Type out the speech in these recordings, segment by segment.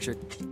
Make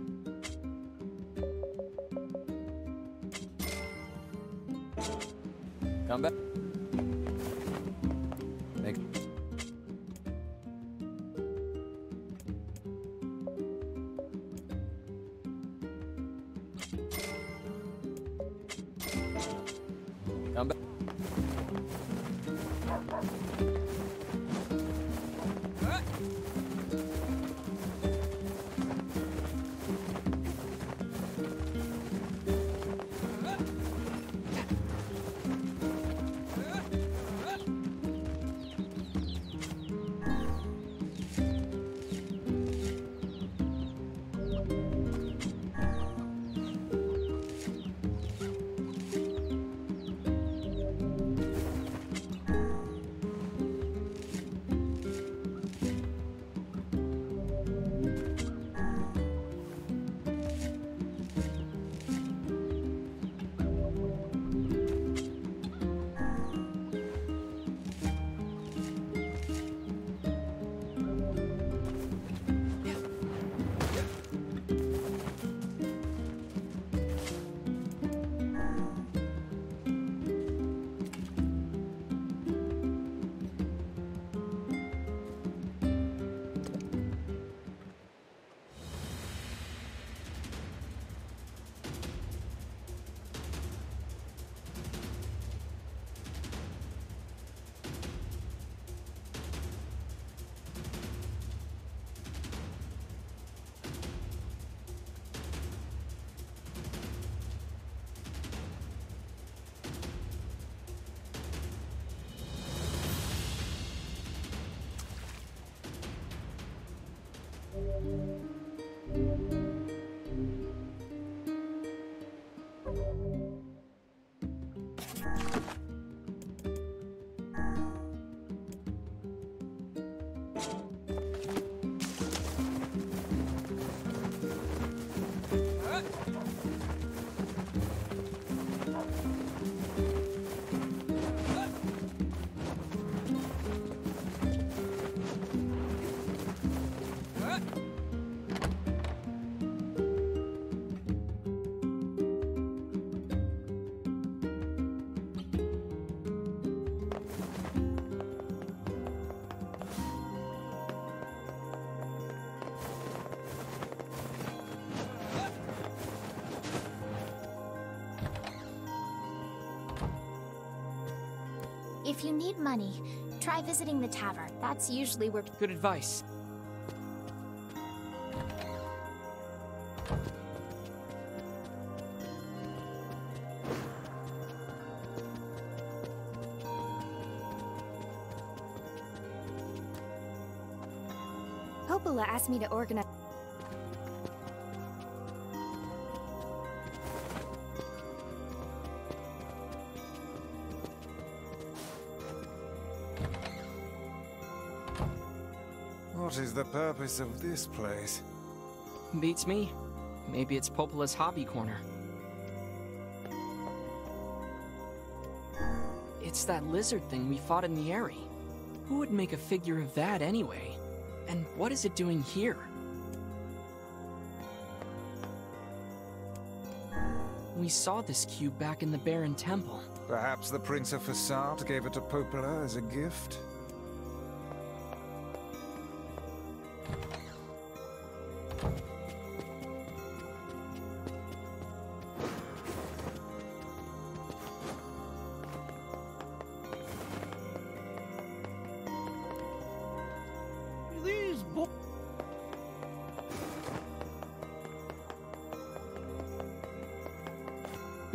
If you need money, try visiting the tavern. That's usually where Good advice. Popola asked me to organize. Is the purpose of this place? Beats me. Maybe it's Popola's hobby corner. It's that lizard thing we fought in the Aerie. Who would make a figure of that anyway? And what is it doing here? We saw this cube back in the Barren Temple. Perhaps the Prince of Facade gave it to Popola as a gift?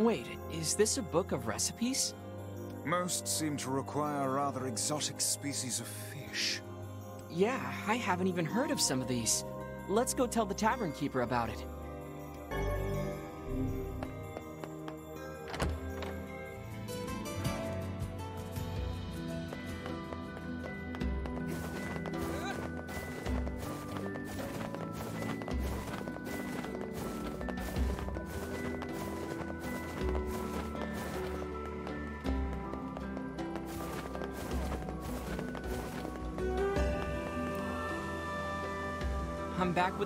Wait, is this a book of recipes? Most seem to require rather exotic species of fish. Yeah, I haven't even heard of some of these. Let's go tell the tavern keeper about it.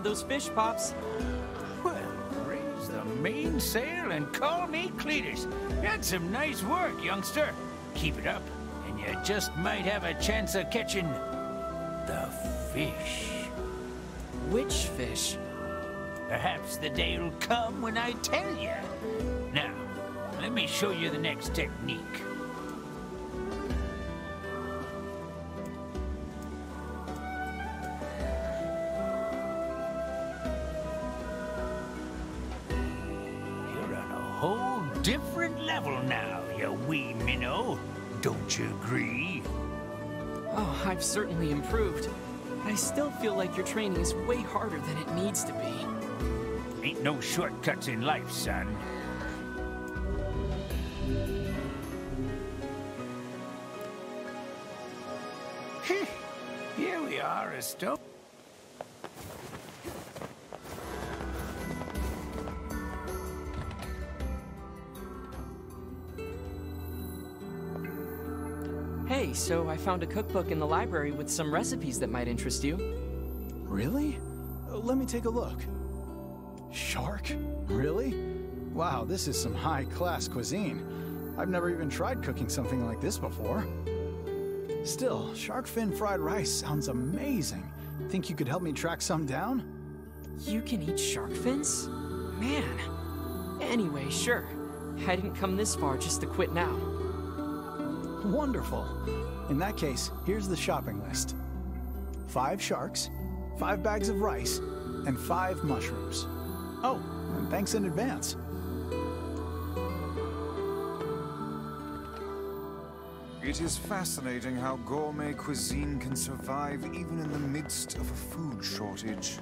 Those fish pops. Well, raise the mainsail and call me Cletus. That's some nice work, youngster. Keep it up, and you just might have a chance of catching the fish. Which fish? Perhaps the day will come when I tell you. Now, let me show you the next technique. Certainly improved. But I still feel like your training is way harder than it needs to be. Ain't no shortcuts in life, son. Here we are, Esto. So I found a cookbook in the library with some recipes that might interest you. Really? Uh, Let me take a look. Shark? Really? Wow, this is some high-class cuisine. I've never even tried cooking something like this before. Still, shark fin fried rice sounds amazing. Think you could help me track some down? You can eat shark fins? Man. Anyway, sure. I didn't come this far just to quit now. Wonderful. In that case, here's the shopping list. Five sharks, five bags of rice, and five mushrooms. Oh, and thanks in advance. It is fascinating how gourmet cuisine can survive even in the midst of a food shortage.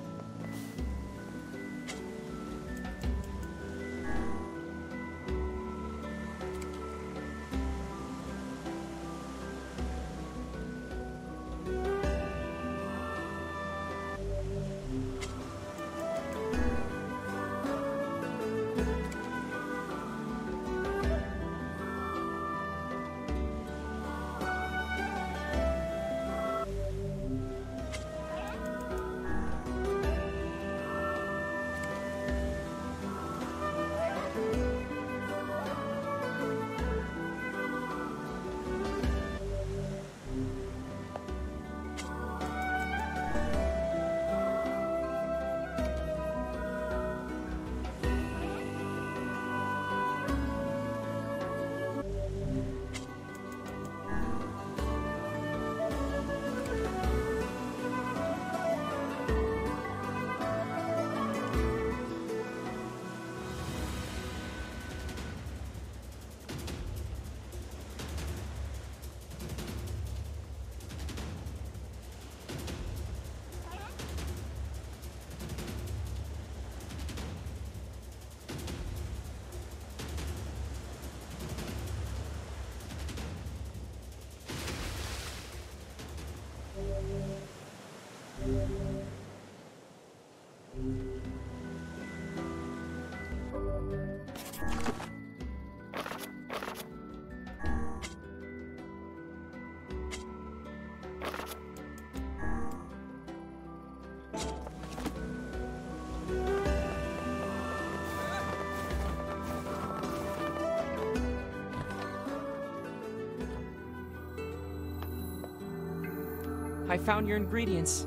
I found your ingredients.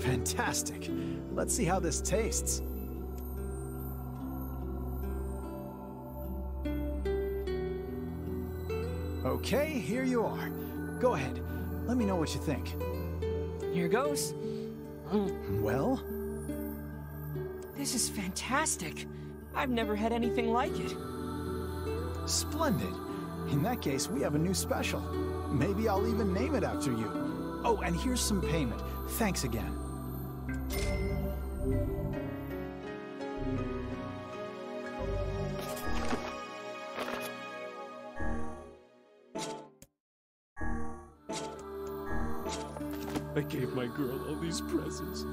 Fantastic. Let's see how this tastes. Okay, here you are. Go ahead. Let me know what you think. Here goes. Well, This is fantastic. I've never had anything like it. splendid. In that case, we have a new special. Maybe I'll even name it after you. Oh, and here's some payment. Thanks again. I gave my girl all these presents.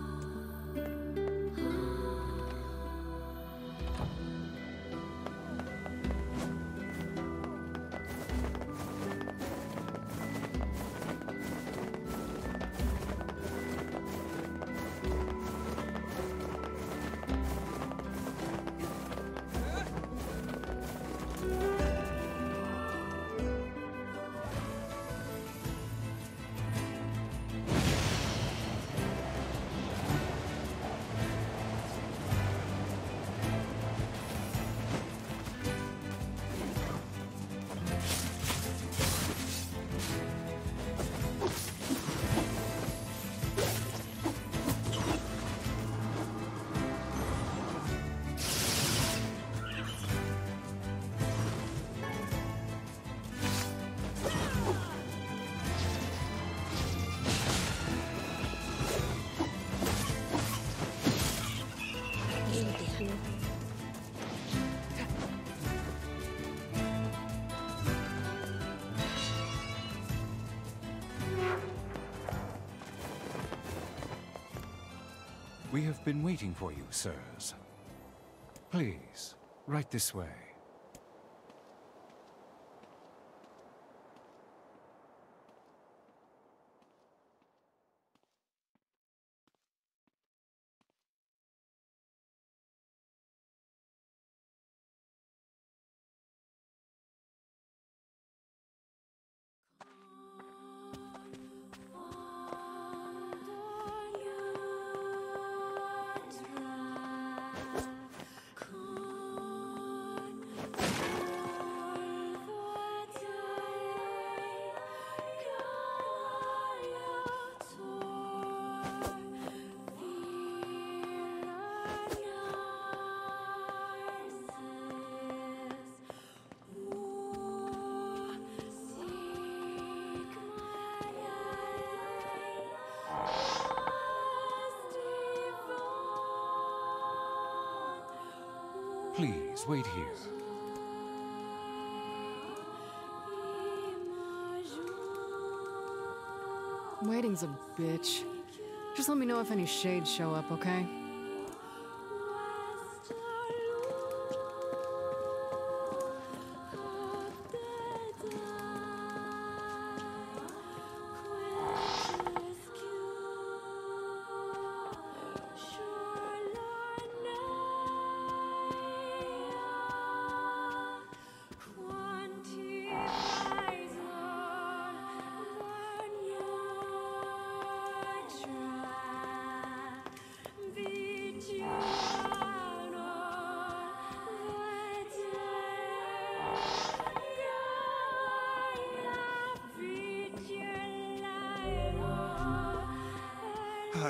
We have been waiting for you, sirs. Please, right this way. Please, wait here. Waiting's a bitch. Just let me know if any shades show up, okay?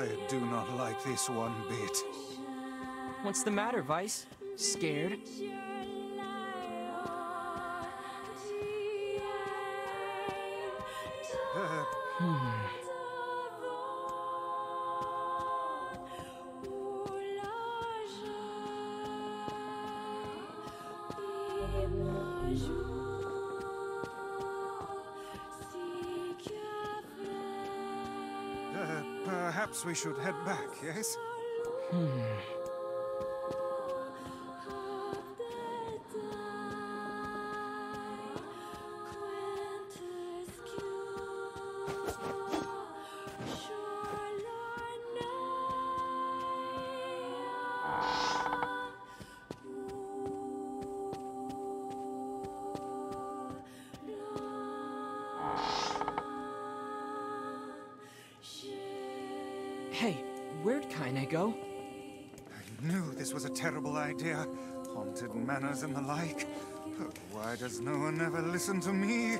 I do not like this one bit. What's the matter, Weiss? Scared? Perhaps we should head back, yes? Hmm. Hey, where'd Kaine go? I knew this was a terrible idea. Haunted manors and the like. But why does no one ever listen to me?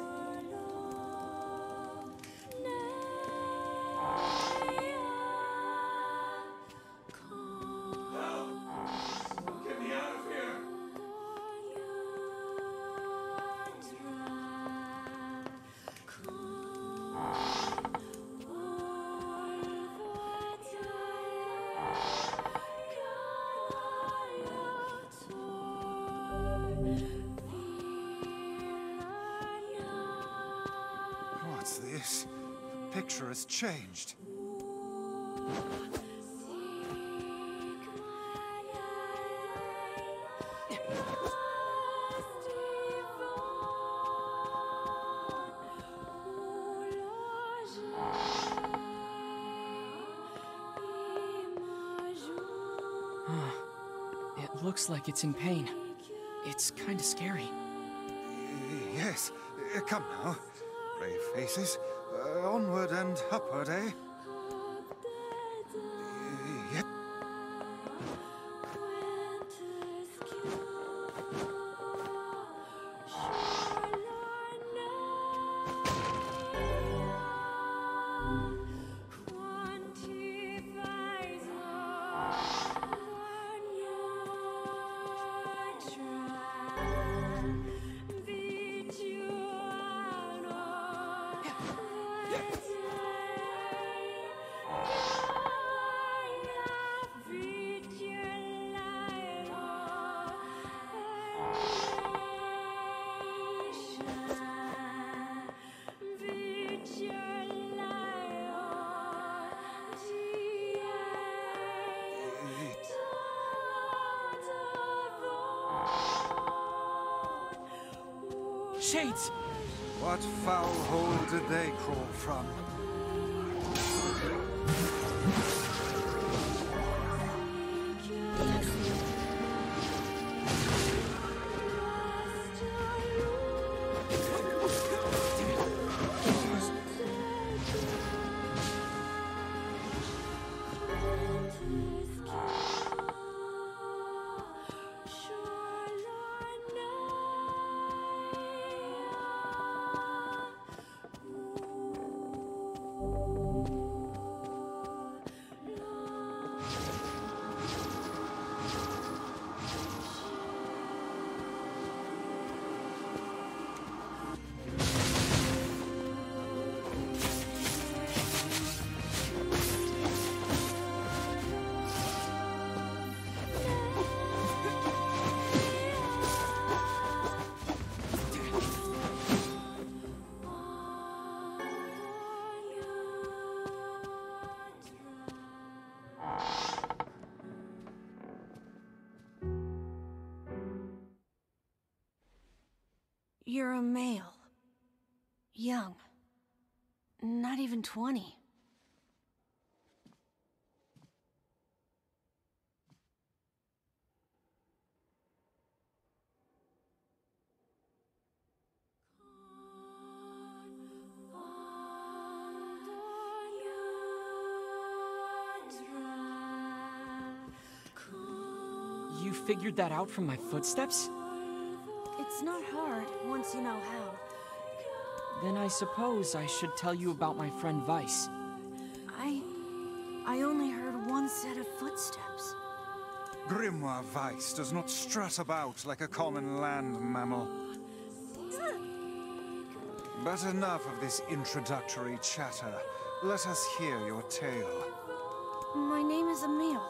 Looks like it's in pain. It's kinda scary. Yes, come now. Brave faces. Uh, onward and upward, eh? You're a male. Young. Not even 20. You figured that out from my footsteps? It's not hard once you know how. Then I suppose I should tell you about my friend Weiss. I. I only heard one set of footsteps. Grimoire Weiss does not strut about like a common land mammal. But enough of this introductory chatter. Let us hear your tale. My name is Emil.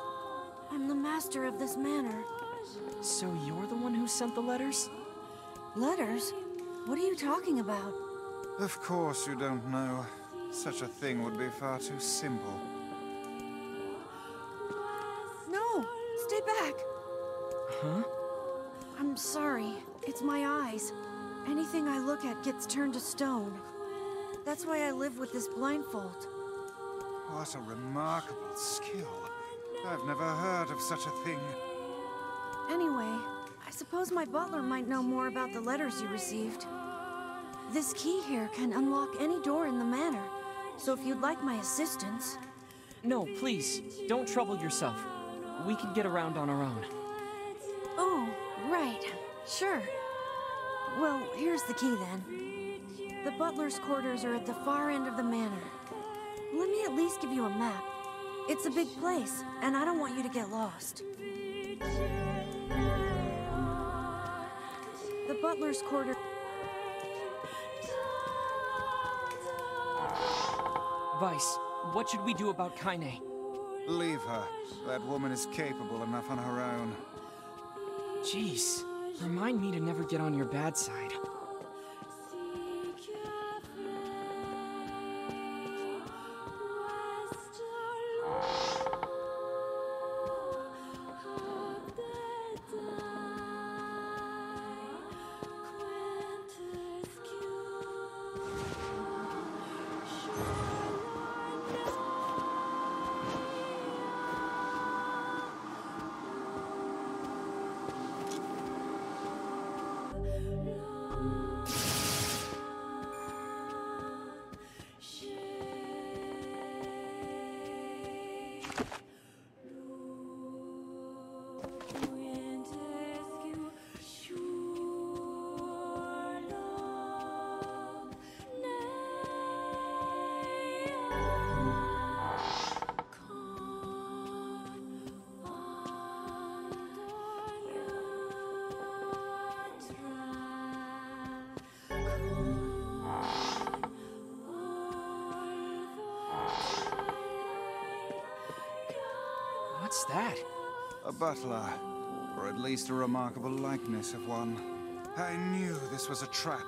I'm the master of this manor. So you're the one who sent the letters? Letters? What are you talking about? Of course you don't know. Such a thing would be far too simple. No! Stay back! Huh? I'm sorry. It's my eyes. Anything I look at gets turned to stone. That's why I live with this blindfold. What a remarkable skill. I've never heard of such a thing. Anyway, I suppose my butler might know more about the letters you received. This key here can unlock any door in the manor, so if you'd like my assistance... No, please, don't trouble yourself. We can get around on our own. Oh, right. Sure. Well, here's the key then. The butler's quarters are at the far end of the manor. Let me at least give you a map. It's a big place, and I don't want you to get lost. The butler's quarter... Weiss, what should we do about Kaine? Leave her. That woman is capable enough on her own. Jeez, remind me to never get on your bad side. That? A butler, or at least a remarkable likeness of one. I knew this was a trap.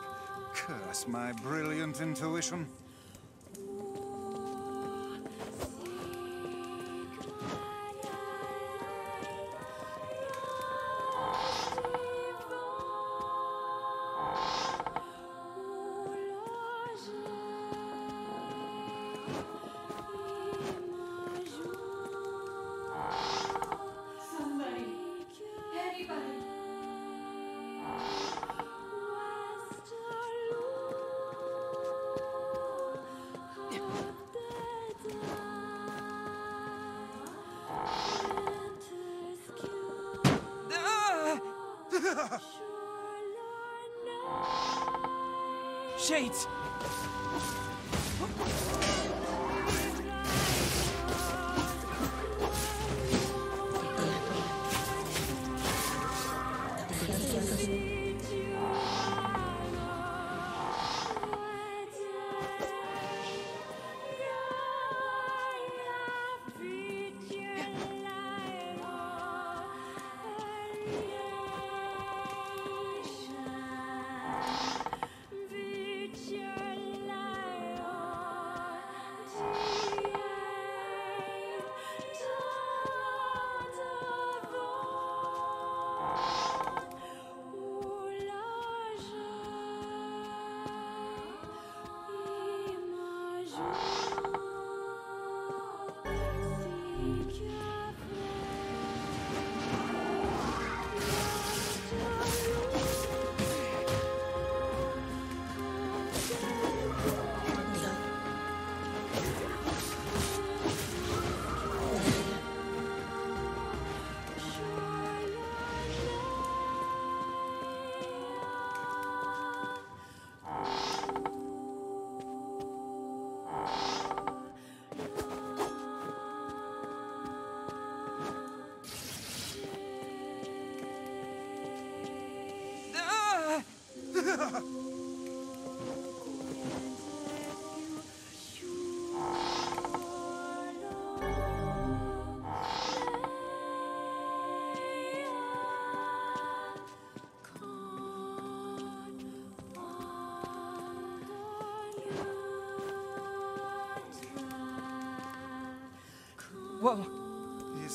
Curse my brilliant intuition. Shades!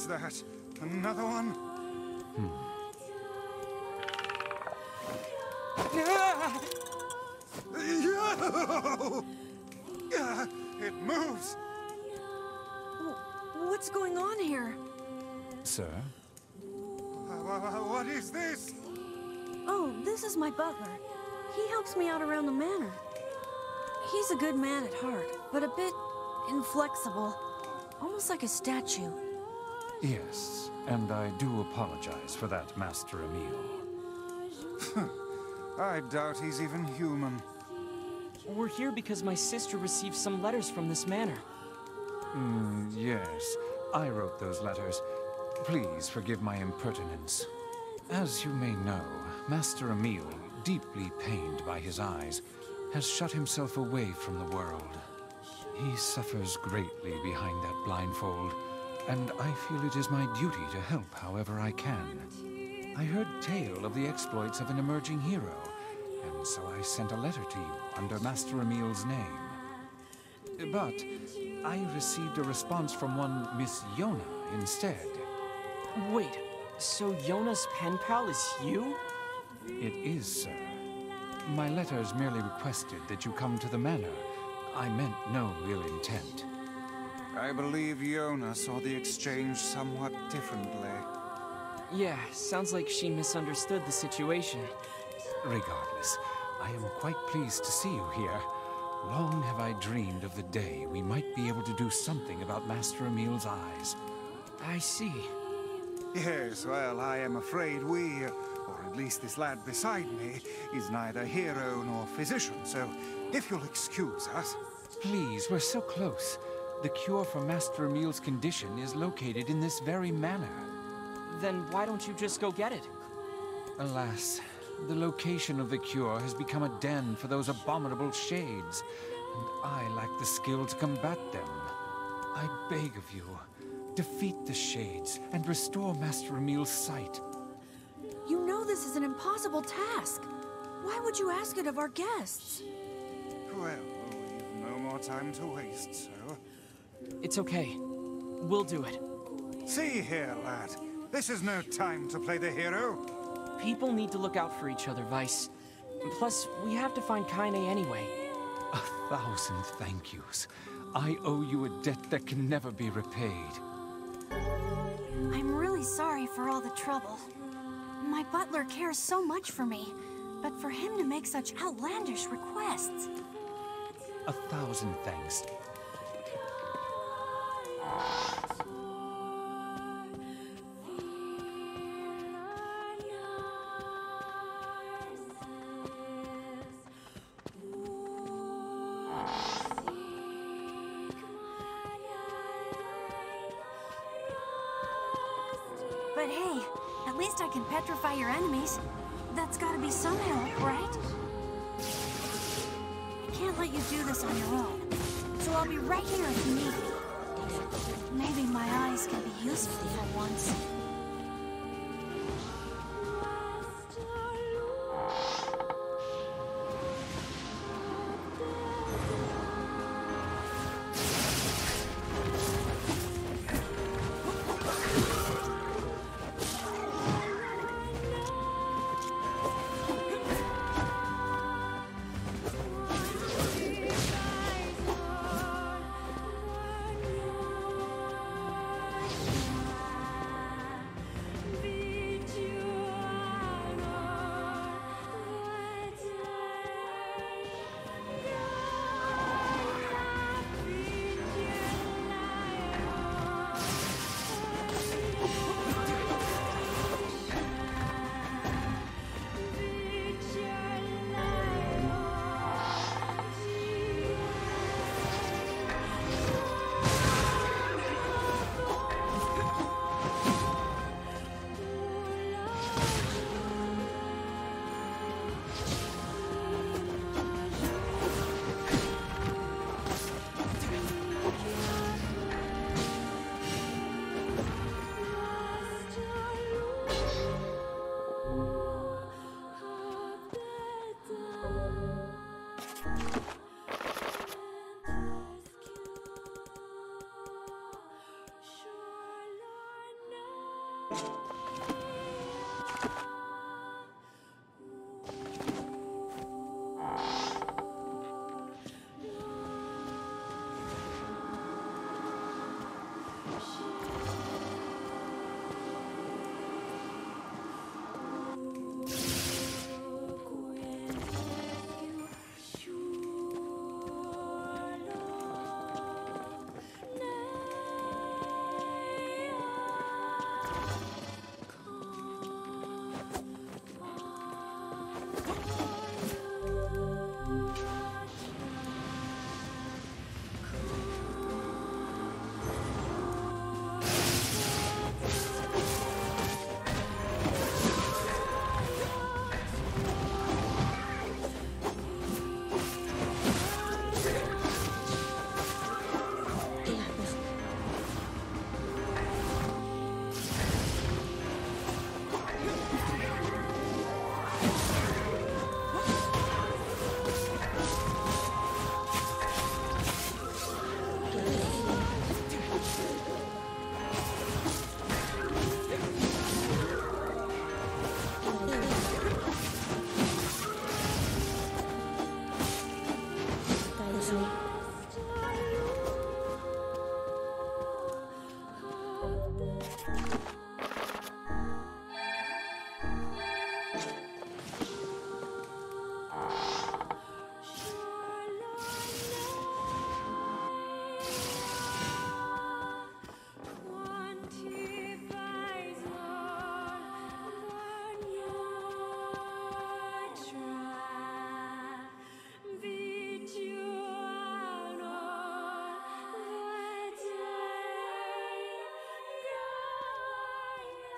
Is that another one? Hmm. Yo! Ah, It moves! What's going on here? Sir? Wha- wha- What is this? Oh, this is my butler. He helps me out around the manor. He's a good man at heart, but a bit inflexible. Almost like a statue. Yes, and I do apologize for that, Master Emil. I doubt he's even human. We're here because my sister received some letters from this manor. Mm, yes, I wrote those letters. Please forgive my impertinence. As you may know, Master Emil, deeply pained by his eyes, has shut himself away from the world. He suffers greatly behind that blindfold, and I feel it is my duty to help however I can. I heard tale of the exploits of an emerging hero, and so I sent a letter to you under Master Emil's name. But I received a response from one Miss Yonah instead. Wait, so Yonah's pen pal is you? It is, sir. My letters merely requested that you come to the manor. I meant no ill intent. I believe Yonah saw the exchange somewhat differently. Yeah, sounds like she misunderstood the situation. Regardless, I am quite pleased to see you here. Long have I dreamed of the day we might be able to do something about Master Emil's eyes. I see. Yes, well, I am afraid we, or at least this lad beside me, is neither hero nor physician, so if you'll excuse us. Please, we're so close. The cure for Master Emil's condition is located in this very manor. Then why don't you just go get it? Alas, the location of the cure has become a den for those abominable shades, and I lack the skill to combat them. I beg of you, defeat the shades and restore Master Emil's sight. You know this is an impossible task. Why would you ask it of our guests? Well, we've no more time to waste, so. It's okay. We'll do it. See here, lad. This is no time to play the hero. People need to look out for each other, Weiss. Plus, we have to find Kaine anyway. A thousand thank yous. I owe you a debt that can never be repaid. I'm really sorry for all the trouble. My butler cares so much for me, but for him to make such outlandish requests. A thousand thanks.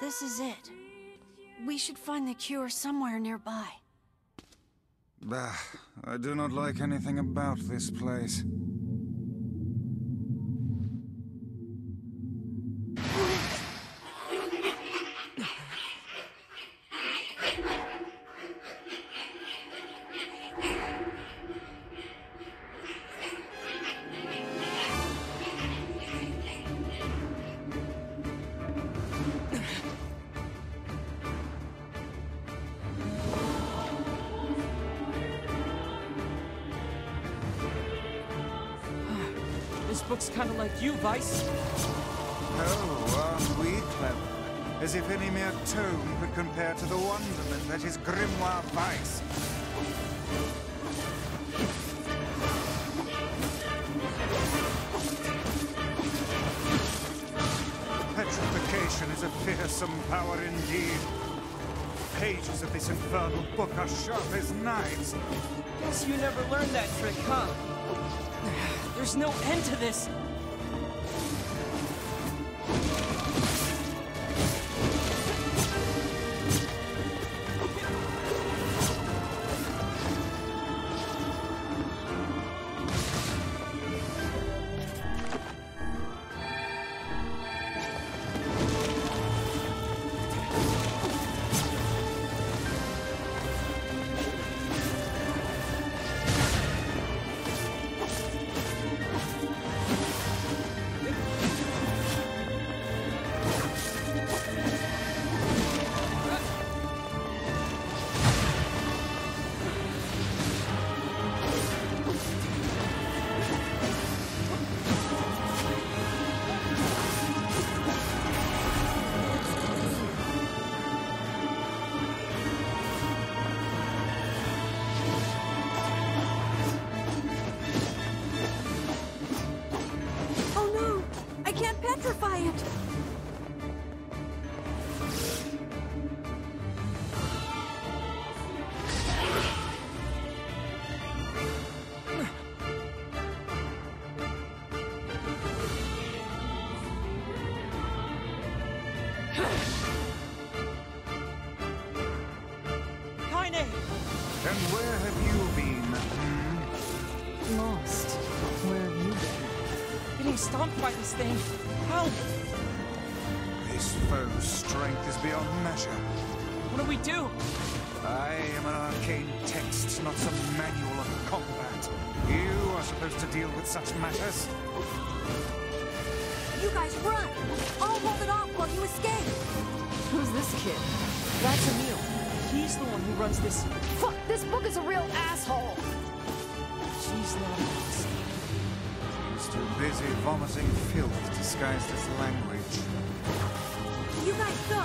This is it. We should find the cure somewhere nearby. Bah, I do not like anything about this place. Book's kind of like you, Weiss. Oh, aren't we clever? As if any mere tome could compare to the wonderment that is Grimoire Weiss. Petrification is a fearsome power indeed. Pages of this infernal book are sharp as knives. Guess you never learned that trick, huh? There's no end to this. Thing. Help! This foe's strength is beyond measure. What do we do? I am an arcane text, not some manual of combat. You are supposed to deal with such matters. You guys run! I'll hold it off while you escape! Who's this kid? That's Emil. He's the one who runs this. Fuck, this book is a real asshole! She's not us. He's too busy vomiting filth disguised as language. You guys go!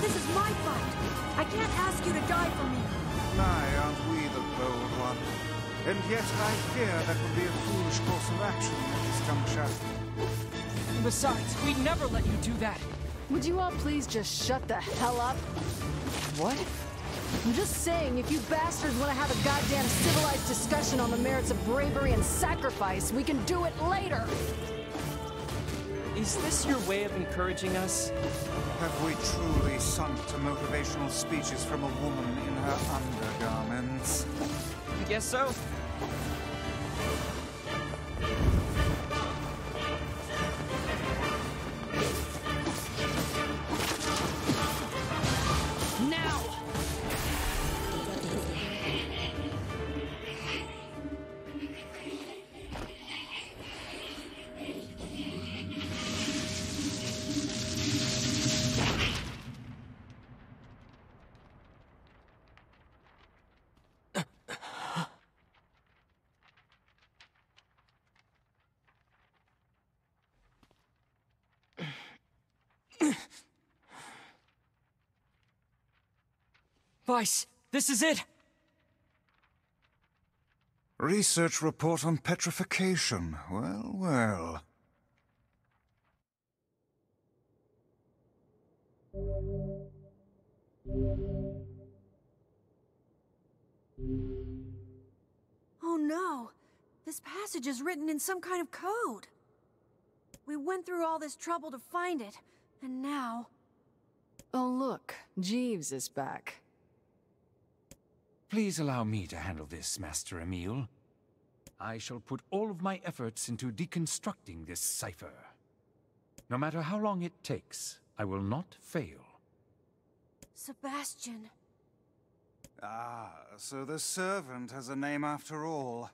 This is my fight! I can't ask you to die for me! Why aren't we the bold one? And yet I fear that would be a foolish course of action at this juncture. Besides, we'd never let you do that. Would you all please just shut the hell up? What? I'm just saying, if you bastards want to have a goddamn civilized discussion on the merits of bravery and sacrifice, we can do it later! Is this your way of encouraging us? Have we truly sunk to motivational speeches from a woman in her undergarments? I guess so. Weiss, this is it. Research report on petrification. Well, well. Oh no! This passage is written in some kind of code! We went through all this trouble to find it, and now... Oh look, Jeeves is back. Please allow me to handle this, Master Emil. I shall put all of my efforts into deconstructing this cipher. No matter how long it takes, I will not fail. Sebastian... Ah, so the servant has a name after all.